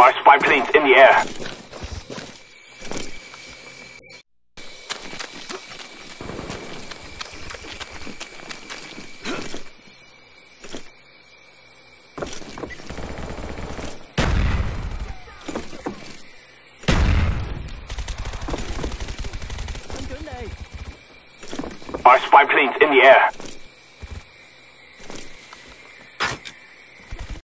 Our spy plane's in the air. Our spy plane's in the air.